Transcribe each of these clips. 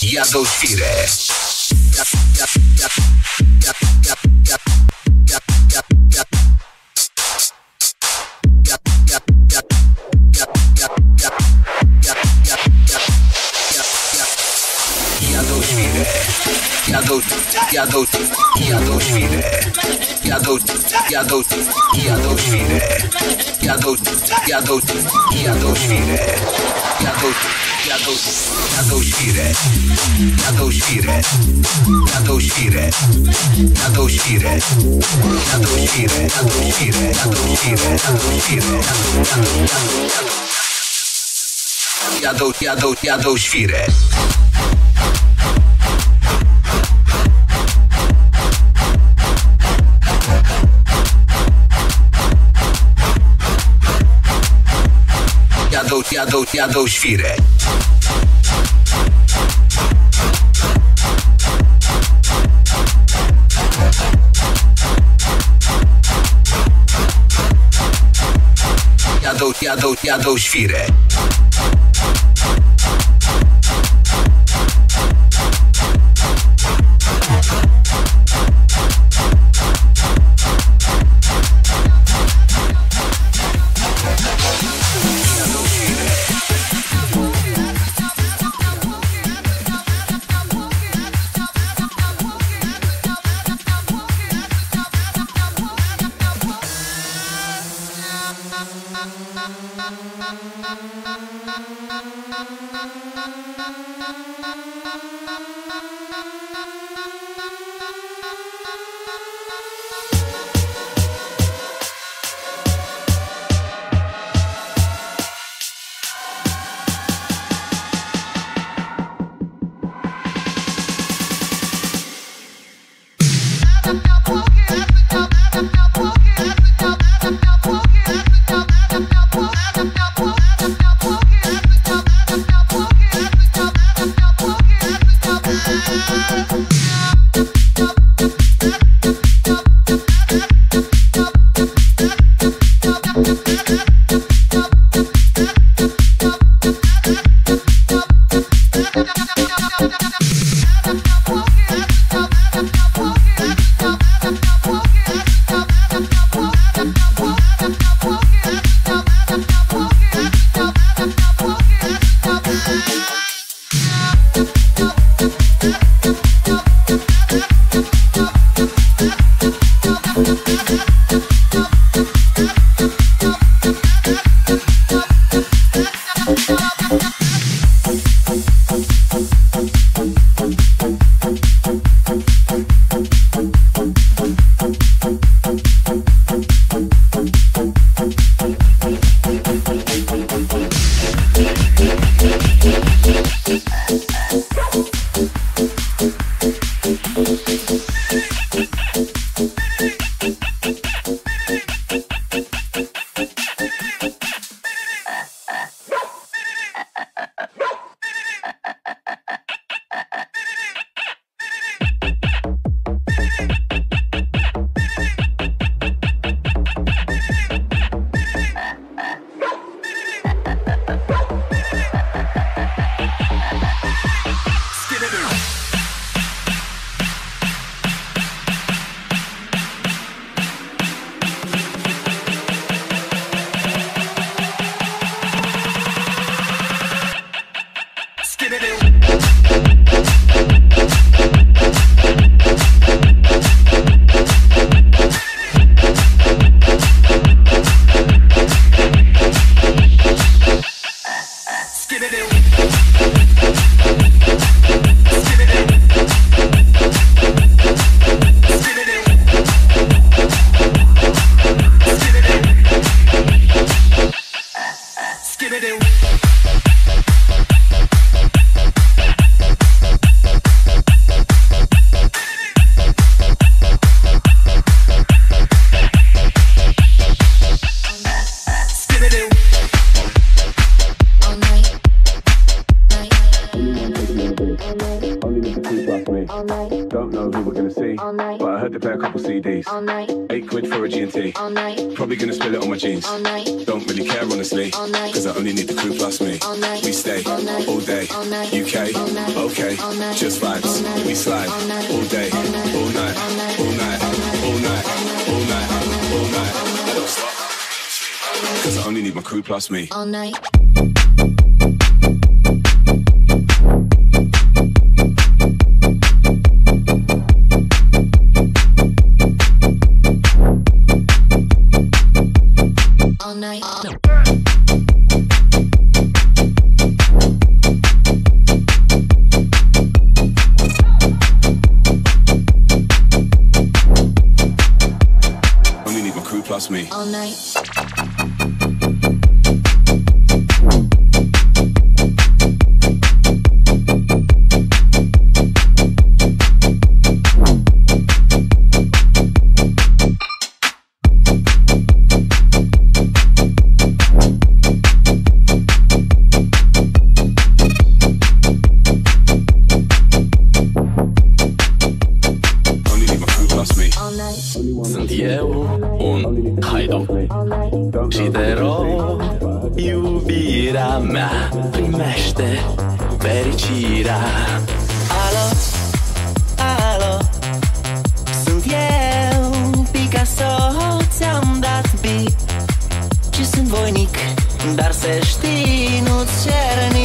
E a do Sire. jadą, jadą świry, jadą, jadą, jadą świry, jadą, jadą, jadą świry, jadą, jadą, jadą świry, jadą świry, jadą świry, jadą świry, jadą świry, jadą świry, jadą świry, jadą świry, jadą, jadą, jadą, jadą. Jadą, jadą, jadą świrę. Jadą, jadą, jadą świrę. CDs. all night, Eight quid for a G&T. all night, Probably gonna spill it on my jeans. all night, Don't really care honestly, All night. cause I only need the crew plus me. All night. We stay All night. all day, All night. UK, All night. okay, All night. just vibes. All night. We slide All night. all day, All night. all night, All night. all night, all night, all night. I don't stop, cause I only need my crew plus me. all night. Plus me. All night. carino c'era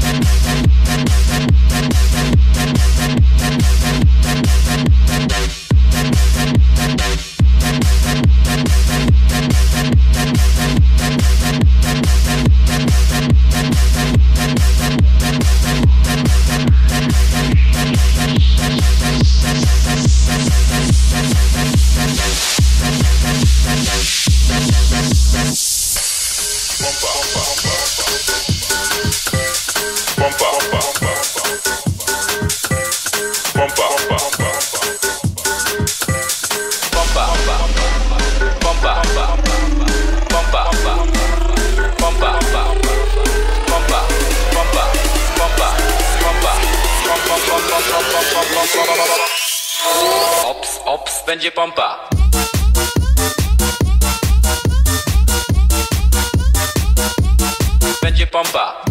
Thank Ops, ops, będzie pompa. Będzie pompa.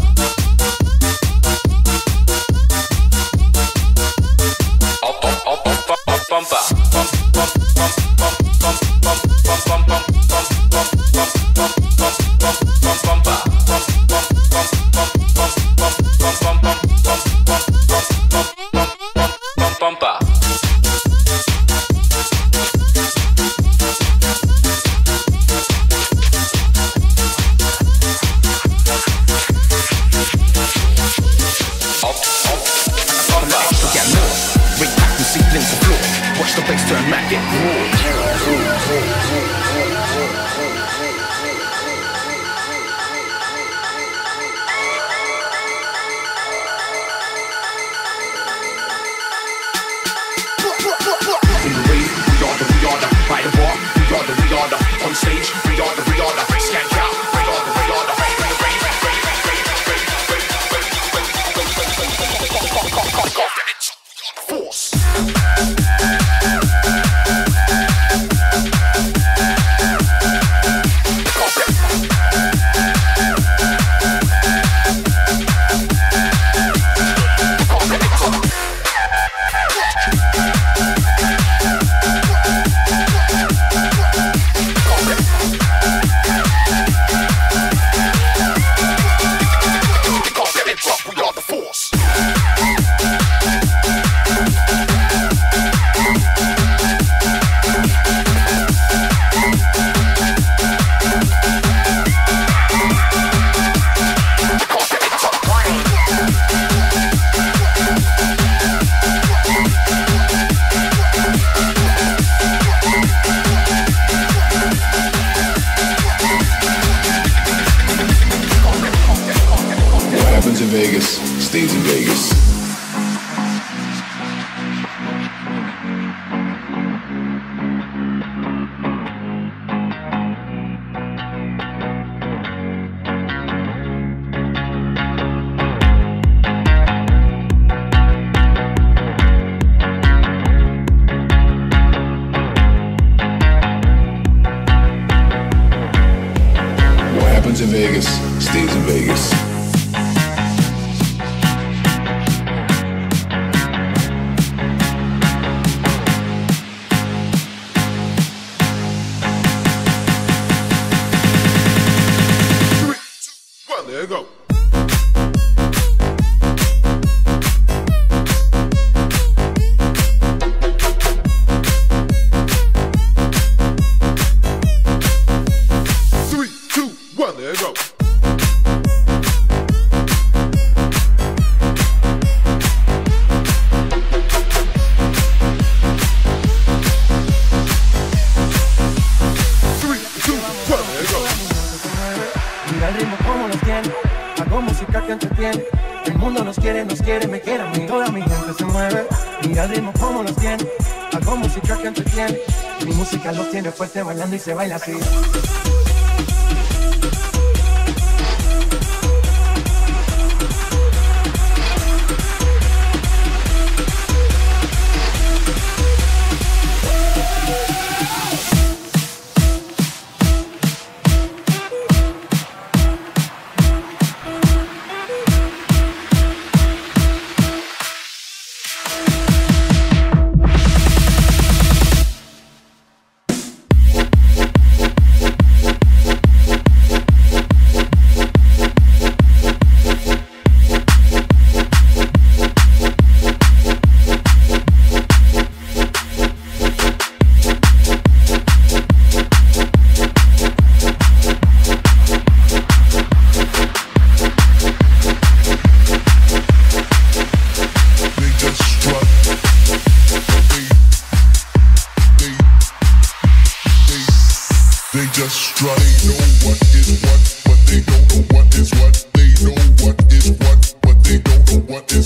bailando y se baila así.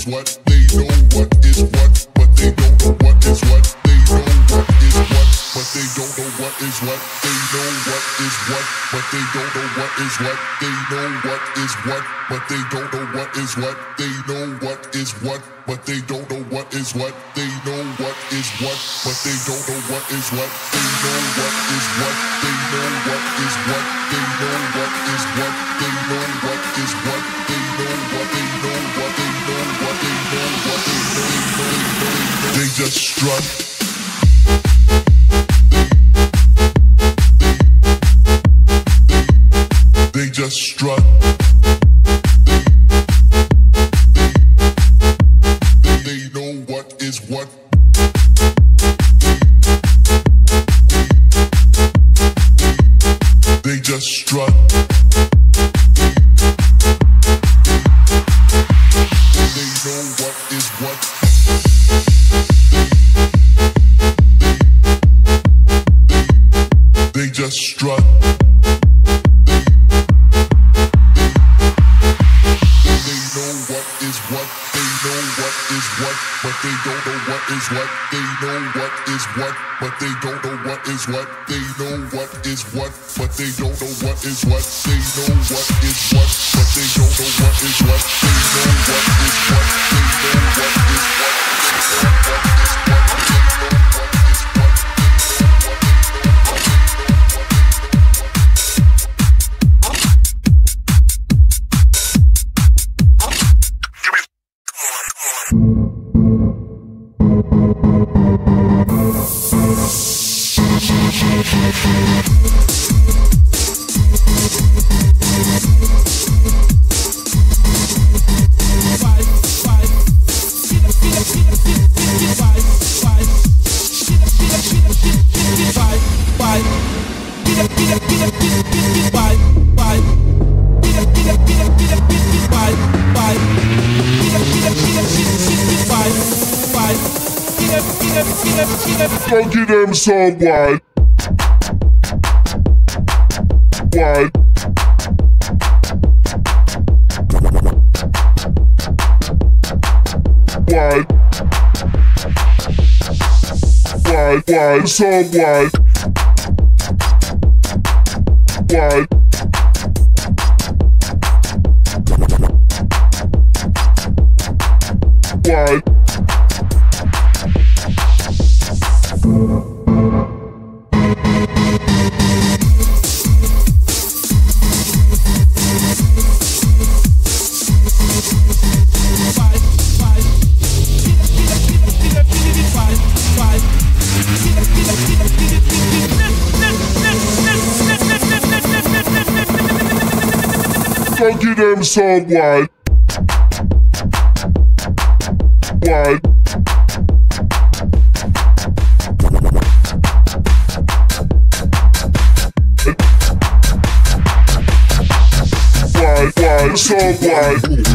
what they know what is what, but they don't know what is what they know what is what, but they don't know what is what they know what is what, but they don't know what is what they know what is what, but they don't know what is what they know what is what, but they don't know what is what they know what is what, but they don't know what is what they know what is what. Get them some wine. Wine. Wine. Wine, wine, some wine. Get them some wine. Wine. Wine, wine,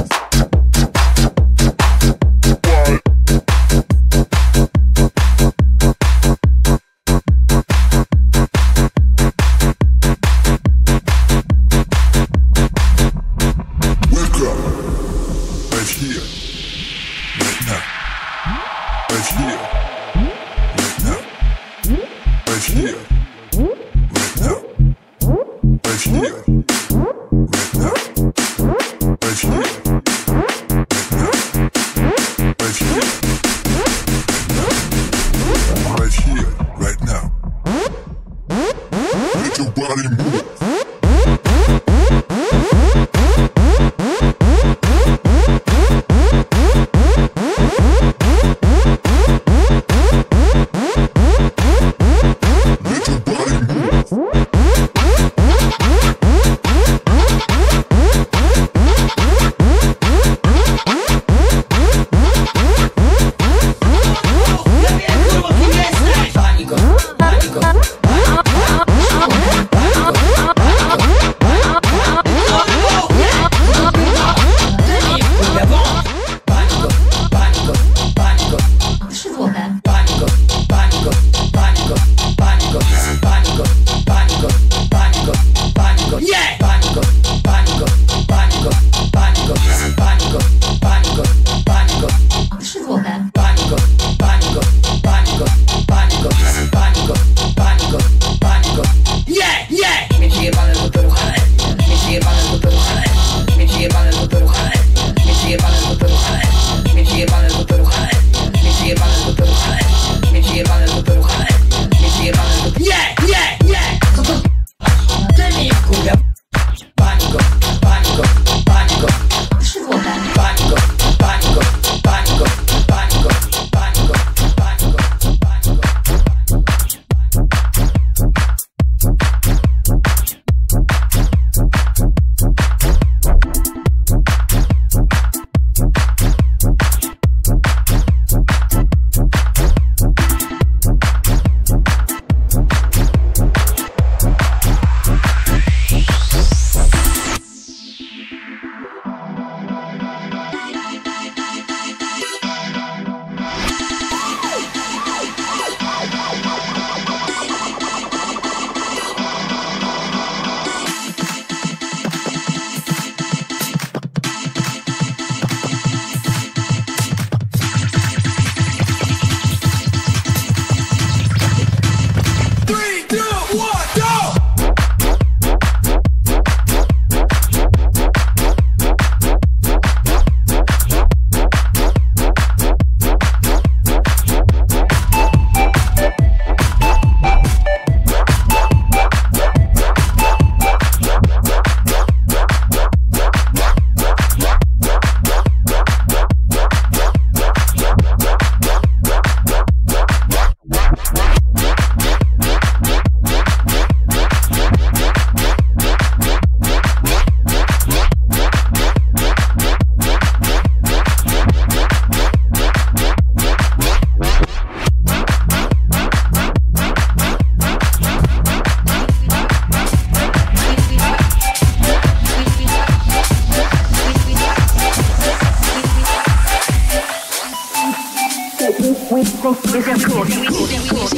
Music, cool, cool, cool.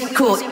is cool.